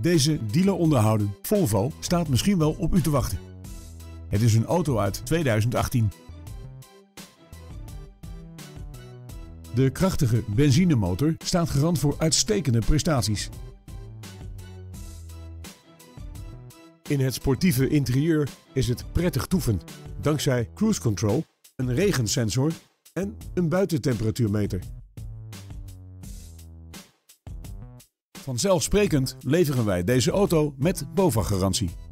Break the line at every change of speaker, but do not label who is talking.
Deze dealer onderhouden Volvo staat misschien wel op u te wachten. Het is een auto uit 2018. De krachtige benzinemotor staat garant voor uitstekende prestaties. In het sportieve interieur is het prettig toeven, dankzij cruise control, een regensensor en een buitentemperatuurmeter. Vanzelfsprekend leveren wij deze auto met BOVAG-garantie.